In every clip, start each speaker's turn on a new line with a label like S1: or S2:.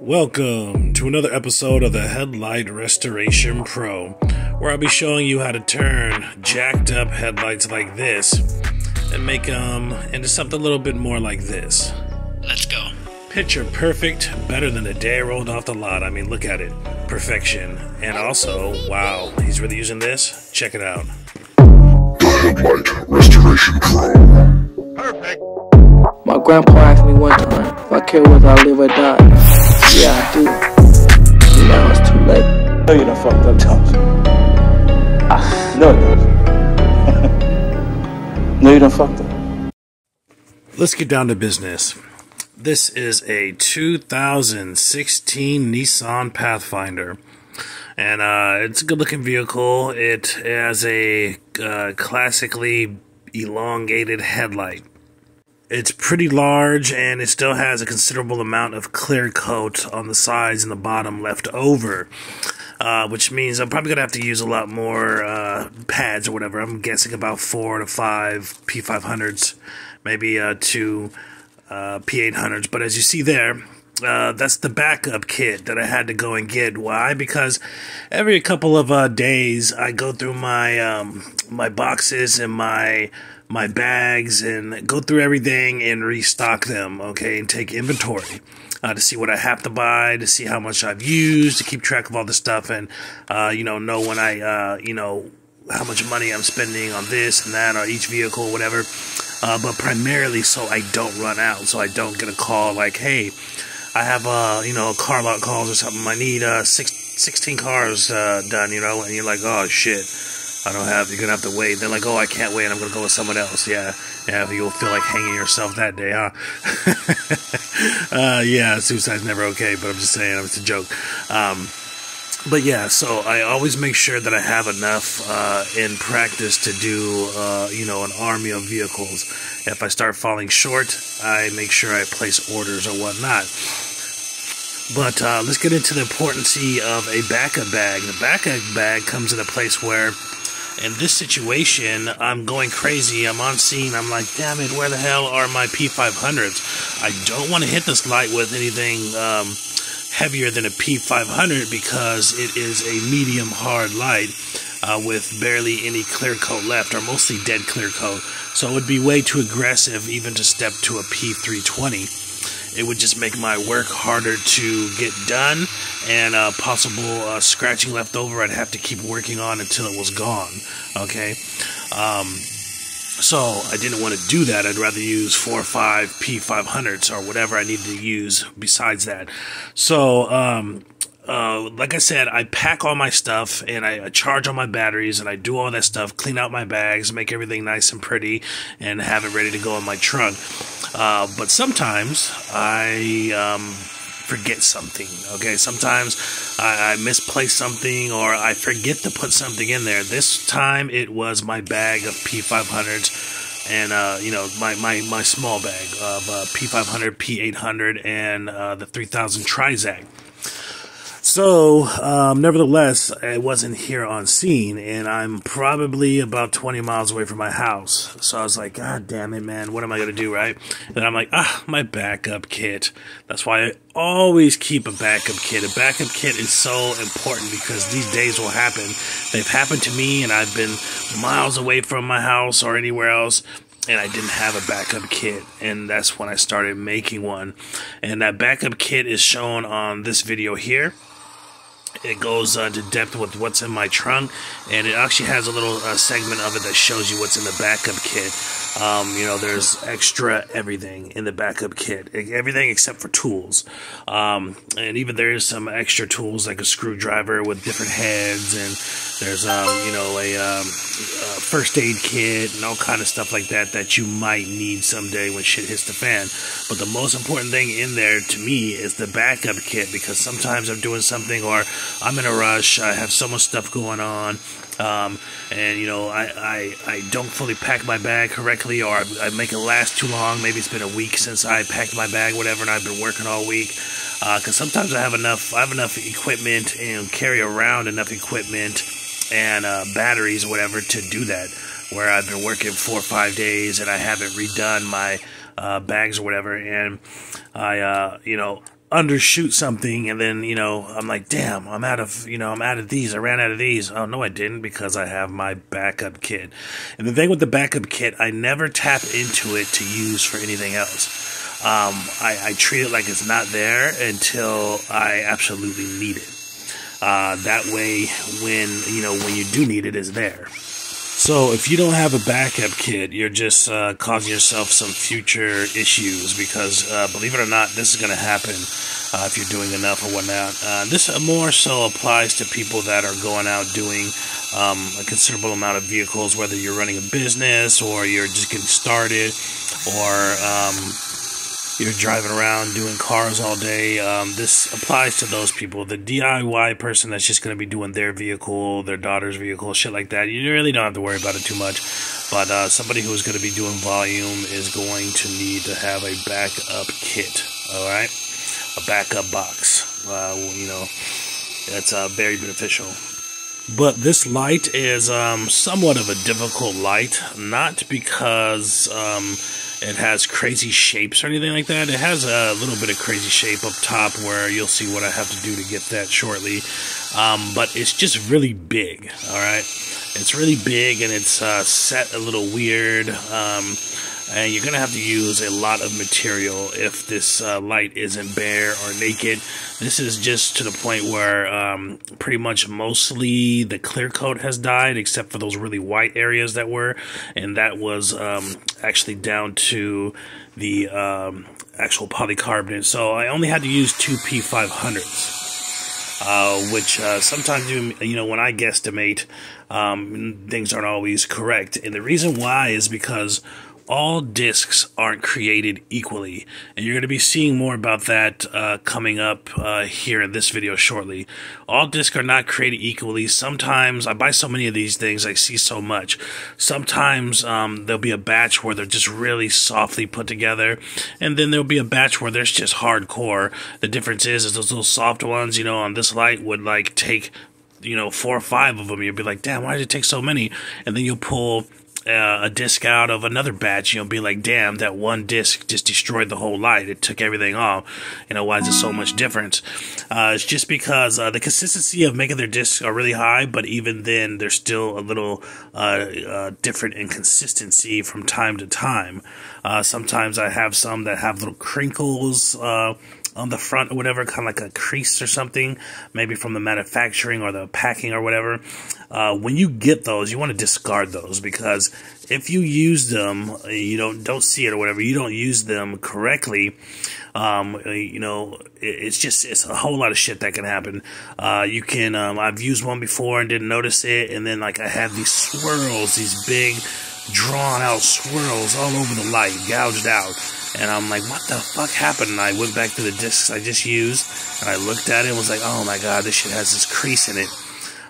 S1: Welcome to another episode of the Headlight Restoration Pro, where I'll be showing you how to turn jacked up headlights like this and make them into something a little bit more like this.
S2: Let's go.
S1: Picture perfect, better than the day I rolled off the lot. I mean, look at it. Perfection. And also, wow, he's really using this? Check it out.
S3: The Headlight Restoration Pro.
S2: Perfect.
S4: My grandpa asked me one time if I care whether I live or die. Yeah, I do. Now it's too late.
S5: No, you done fucked up, Thomas. Ah, no, it doesn't. no, you done fucked up.
S1: Let's get down to business. This is a 2016 Nissan Pathfinder. And uh, it's a good looking vehicle. It has a uh, classically elongated headlight. It's pretty large and it still has a considerable amount of clear coat on the sides and the bottom left over. Uh, which means I'm probably gonna have to use a lot more uh, pads or whatever. I'm guessing about four to five P500s, maybe uh, two uh, P800s. But as you see there, uh, that's the backup kit that I had to go and get. Why? Because every couple of uh, days I go through my um, my boxes and my my bags and go through everything and restock them. Okay, and take inventory. Uh, to see what I have to buy, to see how much I've used, to keep track of all the stuff, and uh, you know know when I uh, you know how much money I'm spending on this and that or each vehicle, whatever. Uh, but primarily so I don't run out, so I don't get a call like, hey, I have uh, you know car lot calls or something. I need uh, six, 16 cars uh, done, you know, and you're like, oh shit. I don't have. You're gonna have to wait. They're like, "Oh, I can't wait. I'm gonna go with someone else." Yeah, yeah. You'll feel like hanging yourself that day, huh? uh, yeah, suicide's never okay. But I'm just saying, it's a joke. Um, but yeah, so I always make sure that I have enough uh, in practice to do, uh, you know, an army of vehicles. If I start falling short, I make sure I place orders or whatnot. But uh, let's get into the importance of a backup bag. The backup bag comes in a place where, in this situation, I'm going crazy. I'm on scene. I'm like, damn it, where the hell are my P500s? I don't want to hit this light with anything. Um, heavier than a P500 because it is a medium hard light uh, with barely any clear coat left, or mostly dead clear coat. So it would be way too aggressive even to step to a P320. It would just make my work harder to get done, and uh, possible uh, scratching left over I'd have to keep working on until it was gone. Okay. Um, so I didn't want to do that. I'd rather use four or five P500s or whatever I needed to use besides that. So, um, uh, like I said, I pack all my stuff and I, I, charge all my batteries and I do all that stuff, clean out my bags, make everything nice and pretty, and have it ready to go in my trunk. Uh, but sometimes I um, forget something. Okay, sometimes I, I, misplace something or I forget to put something in there. This time it was my bag of P500s and uh, you know my, my, my small bag of uh, P500, P800, and uh, the 3000 Trizact. So, um, nevertheless, I wasn't here on scene, and I'm probably about 20 miles away from my house. So I was like, God damn it, man, what am I going to do, right? And I'm like, ah, my backup kit. That's why I always keep a backup kit. A backup kit is so important because these days will happen. They've happened to me, and I've been miles away from my house or anywhere else and I didn't have a backup kit, and that's when I started making one. And that backup kit is shown on this video here. It goes uh, into depth with what's in my trunk, and it actually has a little uh, segment of it that shows you what's in the backup kit. Um, you know, there's extra everything in the backup kit, everything except for tools. Um, and even there is some extra tools like a screwdriver with different heads, and there's um, you know a, um, a first aid kit and all kind of stuff like that that you might need someday when shit hits the fan. But the most important thing in there to me is the backup kit because sometimes I'm doing something or I'm in a rush. I have so much stuff going on. Um, and you know, I, I, I don't fully pack my bag correctly, or I, I, make it last too long. Maybe it's been a week since I packed my bag, whatever, and I've been working all week. Because uh, sometimes I have enough, I have enough equipment and carry around enough equipment and uh, batteries, whatever, to do that. Where I've been working four or five days and I haven't redone my uh, bags or whatever, and I, uh, you know, undershoot something and then you know i'm like damn i'm out of you know i'm out of these. I ran out of these. Oh no i didn't because i have my backup kit. And the thing with the backup kit i never tap into it to use for anything else. Um, I, I treat it like it's not there until i absolutely need it. Uh, that way when you know when you do need it is there so if you don't have a backup kit, you're just uh, causing yourself some future issues because, uh, believe it or not, this is going to happen uh, if you're doing enough or whatnot. Uh, this more so applies to people that are going out doing um, a considerable amount of vehicles, whether you're running a business or you're just getting started or um, you're driving around doing cars all day. Um, this applies to those people. The DIY person that's just going to be doing their vehicle, their daughter's vehicle, shit like that. You really don't have to worry about it too much. But uh, somebody who is going to be doing volume is going to need to have a backup kit. All right, a backup box. Uh, you know, that's uh, very beneficial. But this light is um, somewhat of a difficult light, not because um, it has crazy shapes or anything like that. It has a little bit of crazy shape up top where you'll see what I have to do to get that shortly. Um, but it's just really big, all right? It's really big and it's uh, set a little weird. Um, and you're going to have to use a lot of material if this uh, light isn't bare or naked. This is just to the point where um, pretty much mostly the clear coat has died, except for those really white areas that were, and that was um, actually down to the um, actual polycarbonate. So I only had to use two P500s. Uh, which uh, sometimes you you know when I guesstimate, um, things aren't always correct, and the reason why is because all discs aren't created equally, and you're going to be seeing more about that uh, coming up uh, here in this video shortly. All discs are not created equally. Sometimes I buy so many of these things, I see so much. Sometimes um, there'll be a batch where they're just really softly put together, and then there'll be a batch where there's just hardcore. The difference is, is those little soft ones, you know, on this light would like take you know, four or five of them, you'll be like, damn, why did it take so many? And then you'll pull uh, a disc out of another batch, you know, be like, damn, that one disc just destroyed the whole light. It took everything off. You know, why is it so much difference? Uh, it's just because uh, the consistency of making their discs are really high, but even then, they're still a little uh, uh, different in consistency from time to time. Uh, sometimes I have some that have little crinkles on the front or whatever, kind of like a crease or something, maybe from the manufacturing or the packing or whatever. Uh, when you get those, you want to discard those because if you use them, you don't don't see it or whatever, you don't use them correctly. Um, you know, it's just it's a whole lot of shit that can happen. Uh, you can um, I've used one before and didn't notice it, and then like I have these swirls, these big drawn out swirls all over the light, gouged out. And I'm like, what the fuck happened? And I went back to the discs I just used, and I looked at it and was like, oh my god, this shit has this crease in it.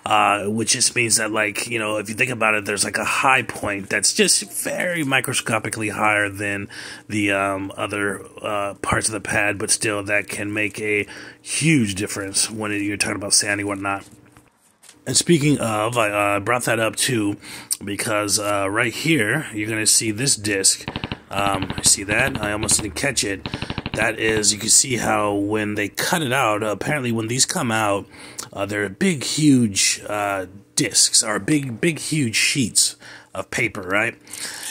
S1: Uh, which just means that, like, you know, if you think about it, there's like a high point that's just very microscopically higher than the um, other uh, parts of the pad, but still that can make a huge difference when you're talking about sanding whatnot. And speaking of, I uh, brought that up too because uh, right here you're going to see this disc um, see that? I almost didn't catch it. That is, you can see how when they cut it out, uh, apparently when these come out, uh, they're big, huge uh, discs, or big, big, huge sheets of paper, right?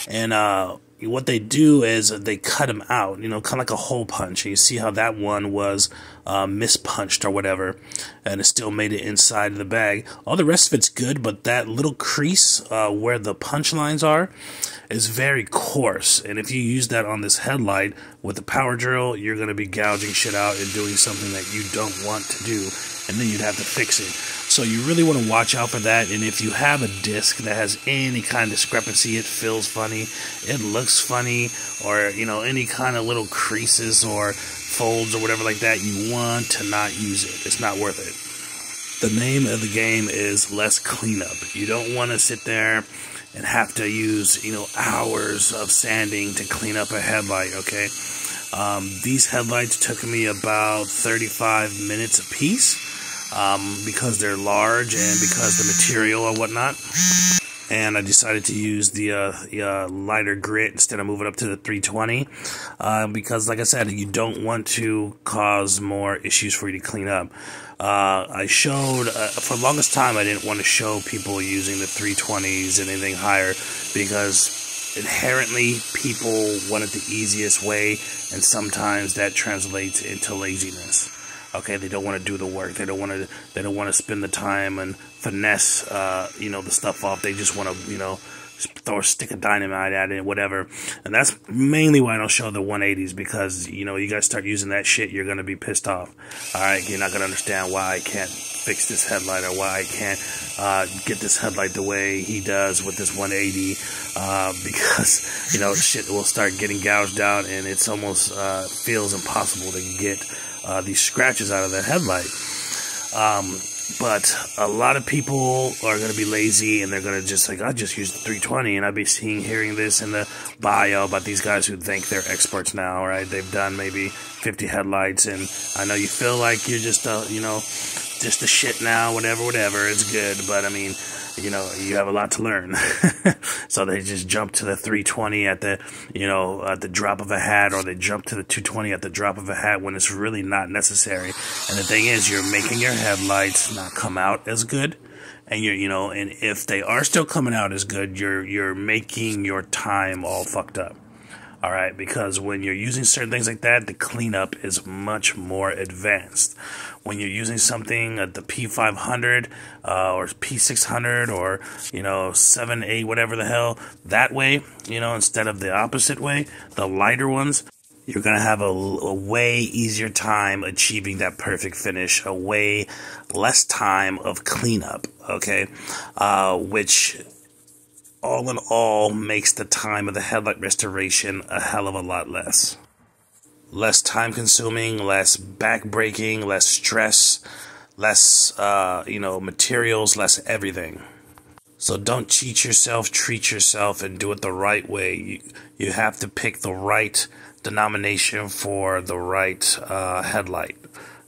S1: And uh, what they do is they cut them out, you know, kind of like a hole punch. And you see how that one was uh, mispunched or whatever, and it still made it inside the bag. All the rest of it's good, but that little crease uh, where the punch lines are is very coarse. And if you use that on this headlight with the power drill, you're going to be gouging shit out and doing something that you don't want to do, and then you'd have to fix it. So you really want to watch out for that. And if you have a disc that has any kind of discrepancy, it feels funny, it looks funny, or you know any kind of little creases or folds or whatever like that, you want to not use it. It's not worth it. The name of the game is less cleanup. You don't want to sit there and have to use you know hours of sanding to clean up a headlight. Okay, um, these headlights took me about 35 minutes a piece um, because they're large and because the material or whatnot. and I decided to use the, uh, the uh, lighter grit instead of moving up to the 320 uh, because, like I said, you don't want to cause more issues for you to clean up. Uh, I showed uh, for the longest time I didn't want to show people using the 320s and anything higher because inherently people want it the easiest way, and sometimes that translates into laziness. Okay, they don't want to do the work. They don't want to. They don't want to spend the time and finesse, uh, you know, the stuff off. They just want to, you know, throw a stick of dynamite at it, whatever. And that's mainly why I don't show the 180s because, you know, you guys start using that shit, you're to be pissed off. All right, you're not to understand why I can't fix this headlight or why I can't uh, get this headlight the way he does with this 180 uh, because, you know, shit will start getting gouged out and it's almost uh, feels impossible to get uh, these scratches out of the headlight. Um, but a lot of people are going to be lazy and they're going to just like, I just use the 320. And I'll be seeing, hearing this in the bio about these guys who think they're experts now, right? They've done maybe 50 headlights. And I know you feel like you're just a, you know, just a shit now, whatever, whatever. It's good. But I mean, you know, you have a lot to learn. so they just jump to the 320 at the, you know, at the drop of a hat, or they jump to the 220 at the drop of a hat when it's really not necessary. And the thing is, you're making your headlights not come out as good. And you're, you know, and if they are still coming out as good, you're, you're making your time all fucked up. All right, because when you're using certain things like that, the cleanup is much more advanced. When you're using something at the P500 uh, or P600 or you know 7, 8, whatever the hell, that way, you know, instead of the opposite way, the lighter ones, you're going to have a, a, way easier time achieving that perfect finish, a way less time of cleanup, okay? Uh, which all in all makes the time of the headlight restoration a hell of a lot less. Less time consuming, less back breaking, less stress, less, uh, you know, materials, less everything. So don't cheat yourself, treat yourself, and do it the right way. You, you have to pick the right denomination for the right uh, headlight.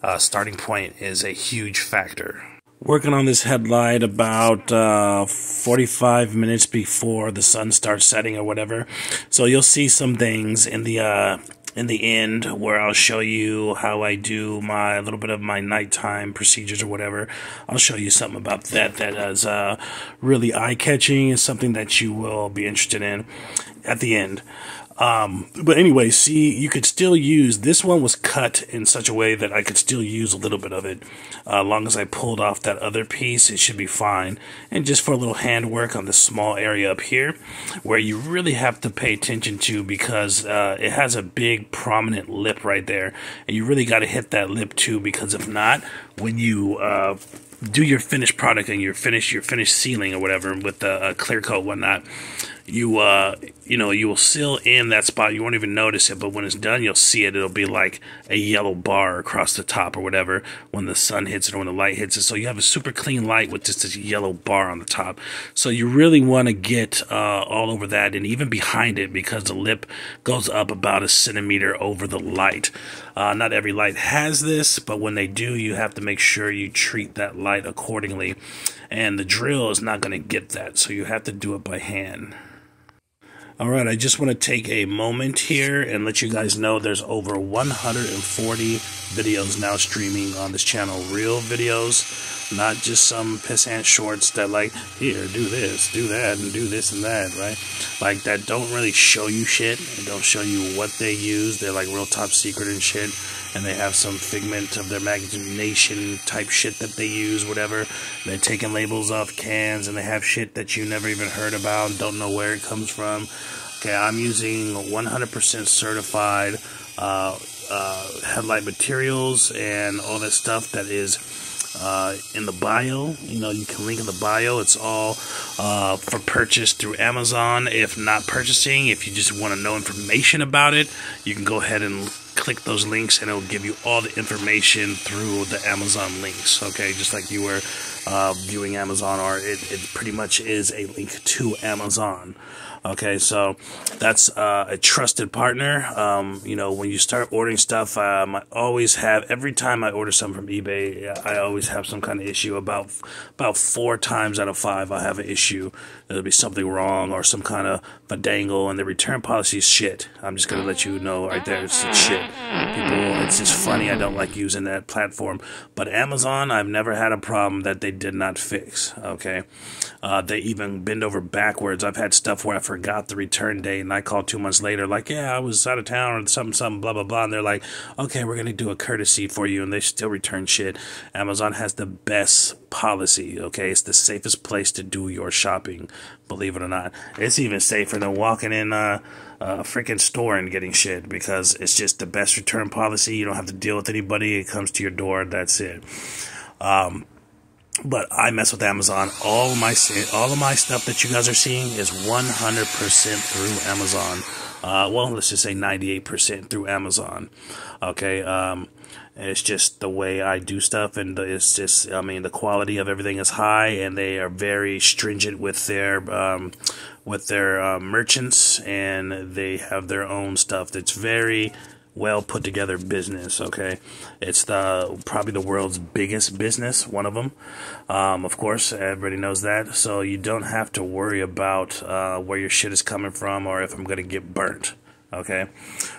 S1: Uh, starting point is a huge factor working on this headlight about uh, 45 minutes before the sun starts setting or whatever. So you'll see some things in the uh, in the end where I'll show you how I do my a little bit of my nighttime procedures or whatever. I'll show you something about that that is uh, really eye catching. Is something that you will be interested in at the end. Um, but anyway, see, you could still use this one was cut in such a way that I could still use a little bit of it. Uh, as long as I pulled off that other piece, it should be fine. And just for a little handwork on this small area up here, where you really have to pay attention to because uh, it has a big prominent lip right there, and you really got to hit that lip too because if not, when you uh, do your finished product and your finish your finished sealing or whatever with the uh, clear coat whatnot you uh you know you will seal in that spot. You won't even notice it but when it's done you'll see it. It'll be like a yellow bar across the top or whatever when the sun hits it or when the light hits it. So you have a super clean light with just this yellow bar on the top. So you really want to get uh, all over that and even behind it because the lip goes up about a centimeter over the light. Uh, not every light has this but when they do you have to make sure you treat that light accordingly. And the drill is not going to get that so you have to do it by hand all right, I just want to take a moment here and let you guys know there's over 140 videos now streaming on this channel. Real videos, not just some pissant shorts that like, here, do this, do that, and do this and that, right? Like that don't really show you shit. They don't show you what they use. They're like real top secret and shit. And they have some figment of their imagination type shit that they use, whatever. They're taking labels off cans and they have shit that you never even heard about, don't know where it comes from. Okay, I'm using 100% certified uh, uh, headlight materials and all that stuff that is uh, in the bio. You know, you can link in the bio. It's all uh, for purchase through Amazon. If not purchasing, if you just want to know information about it, you can go ahead and click those links and it'll give you all the information through the Amazon links. Okay, just like you were uh, viewing Amazon, or it, it pretty much is a link to Amazon. Okay, so that's uh, a trusted partner. Um, you know, when you start ordering stuff, um, I always have every time I order something from eBay, I always have some kind of issue. About about four times out of five, I have an issue. There'll be something wrong or some kind of dangle, and the return policy is shit. I'm just gonna let you know right there, it's shit. People, it's just funny. I don't like using that platform, but Amazon, I've never had a problem that they did not fix. Okay, uh, they even bend over backwards. I've had stuff where I forgot the return date, and I called two months later, like, yeah, I was out of town or something, something, blah, blah, blah. And they're like, okay, we're going to do a courtesy for you, and they still return shit. Amazon has the best policy, okay? It's the safest place to do your shopping, believe it or not. It's even safer than walking in uh, a freaking store and getting shit because it's just the best return policy. You don't have to deal with anybody. It comes to your door. That's it. Um, but I mess with Amazon. All my all of my stuff that you guys are seeing is 100% through Amazon. Uh, well, let's just say 98% through Amazon. Okay, um, it's just the way I do stuff, and it's just I mean the quality of everything is high, and they are very stringent with their um, with their uh, merchants, and they have their own stuff that's very well put together business. Okay, it's the probably the world's biggest business, one of them. Um, of course, everybody knows that, so you don't have to worry about uh, where your shit is coming from or if I'm gonna get burnt. Okay,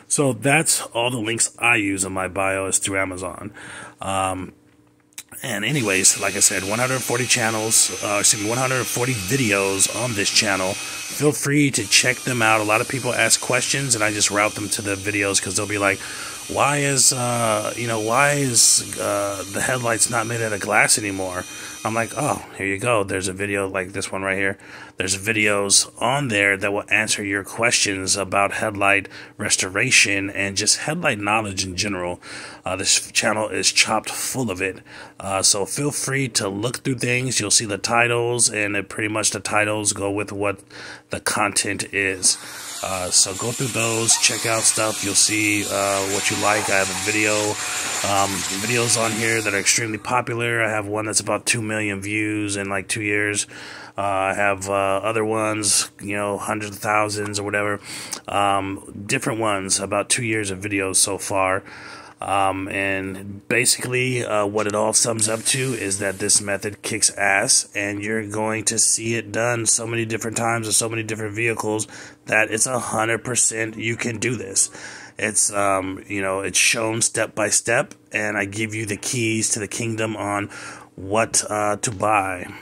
S1: so that's all the links I use in my bio is through Amazon. Um, and anyways, like I said, 140 channels, uh, excuse me, 140 videos on this channel. Feel free to check them out. A lot of people ask questions, and I just route them to the videos because they'll be like, "Why is, uh, you know, why is uh, the headlights not made out of glass anymore?" I'm like, "Oh, here you go. There's a video like this one right here. There's videos on there that will answer your questions about headlight restoration and just headlight knowledge in general. Uh, this channel is chopped full of it. Uh, so feel free to look through things. You'll see the titles, and it pretty much the titles go with what the content is. Uh, so go through those, check out stuff. You'll see uh, what you like. I have a video, um, videos on here that are extremely popular. I have one that's about two million views in like two years. Uh, I have uh, other ones, you know, hundreds of thousands or whatever. Um, different ones, about two years of videos so far. Um, and basically, uh, what it all sums up to is that this method kicks ass, and you're going to see it done so many different times with so many different vehicles that it's a hundred percent you can do this. It's um, you know, it's shown step by step, and I give you the keys to the kingdom on what uh, to buy.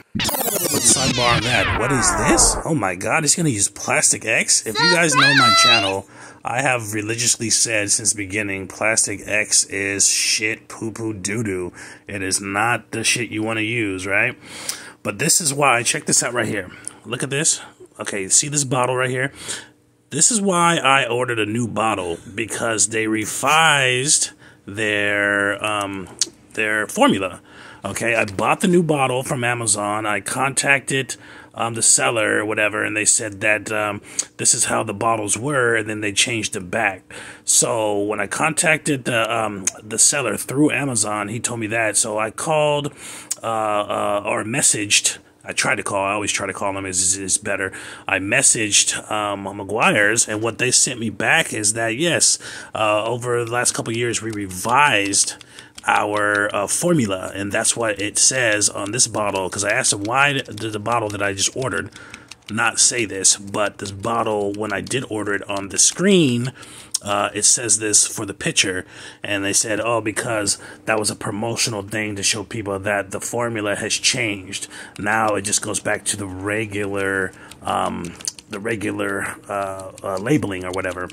S1: Sidebar that. What is this? Oh my god, he's gonna use Plastic X? If you guys know my channel, I have religiously said since the beginning Plastic X is shit poo poo doo doo. It is not the shit you want to use, right? But this is why, check this out right here. Look at this. Okay, see this bottle right here? This is why I ordered a new bottle because they revised their um, their formula. Okay, I bought the new bottle from Amazon. I contacted um, the seller or whatever, and they said that um, this is how the bottles were, and then they changed them back. So when I contacted the um, the seller through Amazon, he told me that. So I called uh, uh, or messaged. I tried to call. I always try to call them. Is is better. I messaged um, Meguiar's, and what they sent me back is that yes, uh, over the last couple years, we revised our uh, formula, and that's what it says on this bottle. Because I asked them why did the bottle that I just ordered not say this, but this bottle, when I did order it on the screen, uh, it says this for the picture, and they said, "Oh, because that was a promotional thing to show people that the formula has changed. Now it just goes back to the regular." Um, the regular uh, uh, labeling or whatever,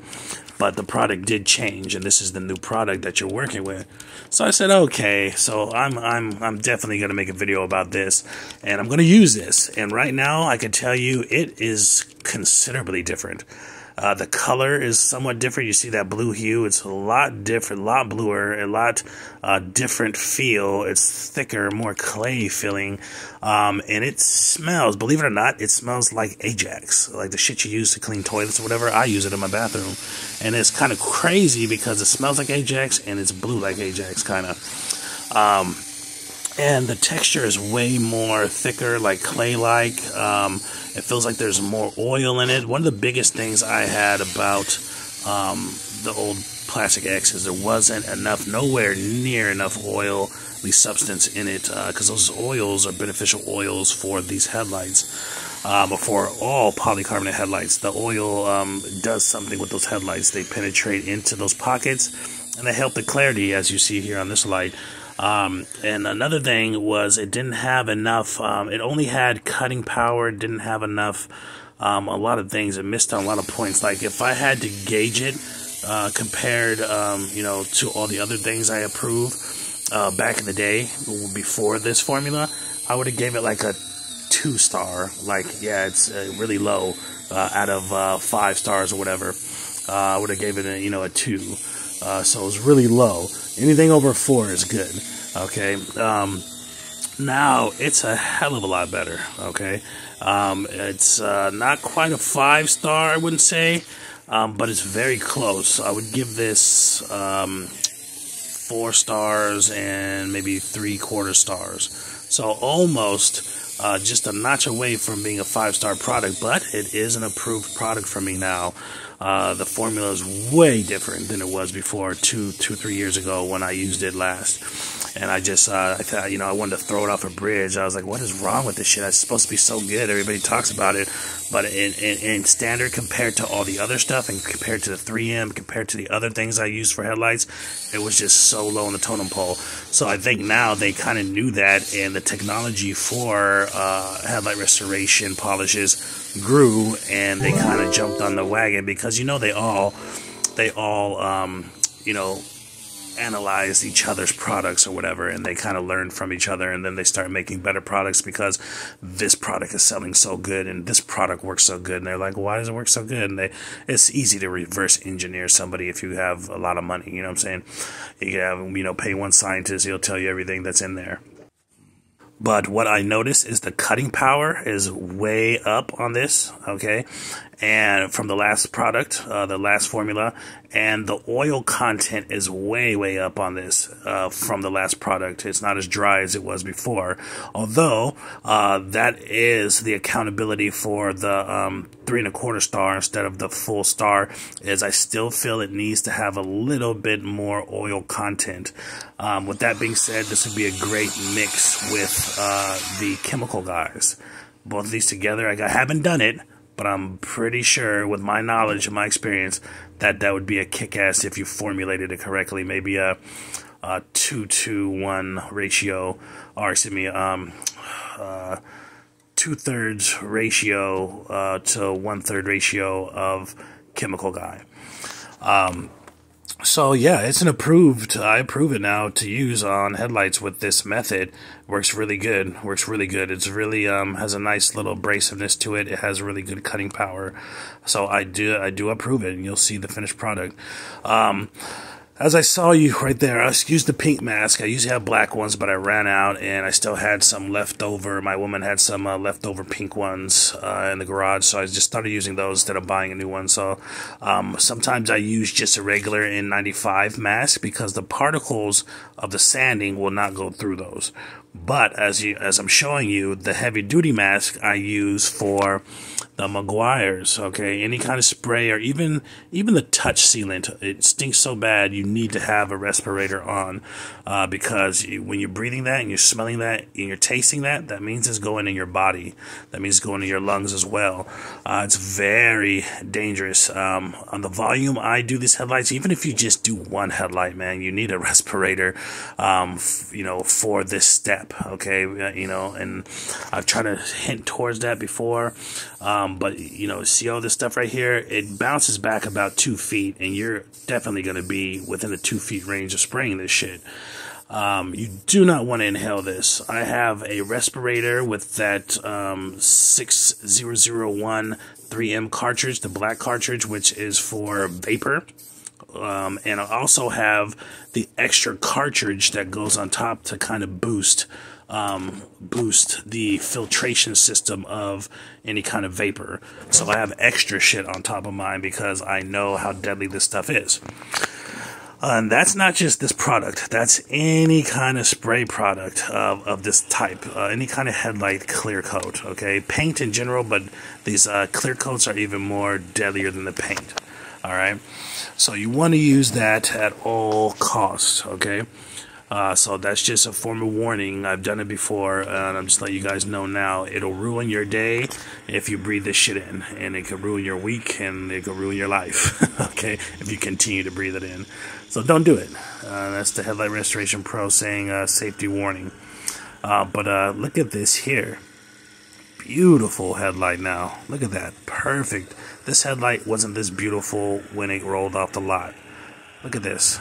S1: but the product did change, and this is the new product that you're working with. So I said, okay, so I'm I'm I'm definitely gonna make a video about this, and I'm gonna use this. And right now, I can tell you, it is considerably different. Uh, the color is somewhat different. You see that blue hue. It's a lot different, a lot bluer, a lot uh, different feel. It's thicker, more clay feeling. Um, and it smells, believe it or not, it smells like Ajax, like the shit you use to clean toilets or whatever. I use it in my bathroom. And it's kind of crazy because it smells like Ajax and it's blue like Ajax, kind of. Um, and the texture is way more thicker, like clay like. Um, it feels like there's more oil in it. One of the biggest things I had about um, the old Plastic X is there wasn't enough, nowhere near enough oil, the substance in it, because uh, those oils are beneficial oils for these headlights. Um, for all polycarbonate headlights, the oil um, does something with those headlights. They penetrate into those pockets and they help the clarity, as you see here on this light. Um, and another thing was it didn't have enough. Um, it only had cutting power. It didn't have enough. Um, a lot of things. It missed on a lot of points. Like if I had to gauge it uh, compared, um, you know, to all the other things I approve uh, back in the day before this formula, I would have gave it like a two star. Like yeah, it's uh, really low uh, out of uh, five stars or whatever. Uh, I would have gave it a you know a two. Uh, so it was really low. Anything over four is good. Okay. Um, now it's a hell of a lot better. Okay. Um, it's uh, not quite a five star, I wouldn't say, um, but it's very close. I would give this um, four stars and maybe three quarter stars. So almost uh, just a notch away from being a five star product, but it is an approved product for me now. Uh, the formula is way different than it was before two, two, three years ago when I used it last. And I just, uh, I thought, you know, I wanted to throw it off a bridge. I was like, what is wrong with this shit? It's supposed to be so good. Everybody talks about it. But in, in, in standard compared to all the other stuff and compared to the 3M, compared to the other things I use for headlights, it was just so low on the totem pole. So I think now they kind of knew that and the technology for uh, headlight restoration polishes grew and they kind of jumped on the wagon because, you know, they all, they all, um, you know, analyze each other's products or whatever and they kind of learn from each other and then they start making better products because this product is selling so good and this product works so good and they're like why does it work so good? And they it's easy to reverse engineer somebody if you have a lot of money you know what i'm saying? You can have you know pay one scientist he'll tell you everything that's in there. But what I notice is the cutting power is way up on this, okay? And from the last product, uh, the last formula, and the oil content is way, way up on this uh, from the last product. It's not as dry as it was before, although uh, that is the accountability for the um, three and a quarter star instead of the full star. Is I still feel it needs to have a little bit more oil content. Um, with that being said, this would be a great mix with uh, the chemical guys. Both of these together, I haven't done it but I'm pretty sure, with my knowledge and my experience, that that would be a kick ass if you formulated it correctly. Maybe a, a two to one ratio, or excuse me, um, uh, two thirds ratio uh, to one third ratio of chemical guy. Um, so yeah, it's an approved. I approve it now to use on headlights with this method. Works really good. Works really good. It's really um has a nice little abrasiveness to it. It has really good cutting power. So I do I do approve it, and you'll see the finished product. Um, as I saw you right there, I used the pink mask. I usually have black ones, but I ran out and I still had some left over. My woman had some uh, leftover pink ones uh, in the garage, so I just started using those instead of buying a new one. So um, sometimes I use just a regular N95 mask because the particles of the sanding will not go through those. But as you as I'm showing you, the heavy duty mask I use for the Meguiar's, okay, any kind of spray or even even the touch sealant, it stinks so bad you need to have a respirator on uh, because you, when you're breathing that and you're smelling that and you're tasting that, that means it's going in your body. That means it's going in your lungs as well. Uh, it's very dangerous. Um, on the volume I do these headlights, even if you just do one headlight, man, you need a respirator, um, f- you know, for this step, okay, you know, and I've tried to hint towards that before. Um, but you know, see all this stuff right here? It bounces back about two feet, and you're definitely going to be within the two feet range of spraying this shit. Um, you do not want to inhale this. I have a respirator with that um, 6001 3M cartridge, the black cartridge, which is for vapor. Um, and I also have the extra cartridge that goes on top to kind of boost um, boost the filtration system of any kind of vapor. So I have extra shit on top of mine because I know how deadly this stuff is. And that's not just this product. That's any kind of spray product of, of this type. Uh, any kind of headlight clear coat. Okay, paint in general, but these uh, clear coats are even more deadlier than the paint. All right, so you want to use that at all costs. Okay. Uh, so that's just a form of warning. I've done it before, and I'm just letting you guys know now. It'll ruin your day if you breathe this shit in, and it could ruin your week, and it could ruin your life. okay, if you continue to breathe it in. So don't do it. Uh, that's the Headlight Restoration Pro saying uh, safety warning. Uh, but uh, look at this here. Beautiful headlight now. Look at that. Perfect. This headlight wasn't this beautiful when it rolled off the lot. Look at this.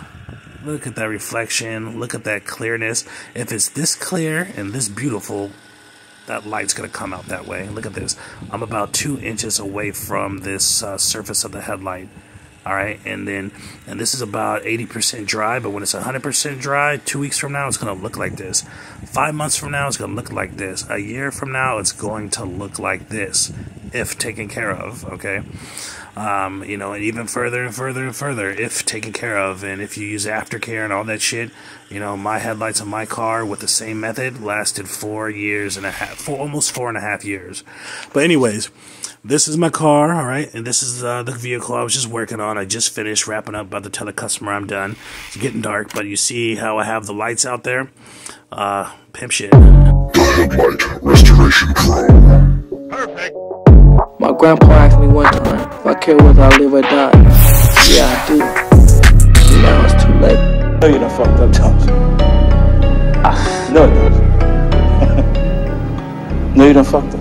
S1: Look at that reflection. Look at that clearness. If it's this clear and this beautiful, that light's going to come out that way. Look at this. I'm about two inches away from this uh, surface of the headlight. All right, and then, and this is about 80% dry, but when it's 100% dry, two weeks from now, it's going to look like this. Five months from now, it's going to look like this. A year from now, it's going to look like this, if taken care of, okay? Um, you know, and even further and further and further, if taken care of, and if you use aftercare and all that shit, you know, my headlights on my car with the same method lasted four years and a half, four, almost four and a half years. But anyways, this is my car, all right, and this is uh, the vehicle I was just working on. I just finished wrapping up, about to tell the customer I'm done. It's getting dark, but you see how I have the lights out there? Uh, pimp shit.
S3: The Headlight Restoration Pro.
S1: Perfect.
S4: My grandpa asked me one time if I care whether I live or die. Yeah, I do. Now it's too late.
S5: No, you done fucked up, Thompson. Ah, no, it doesn't. no, you done fucked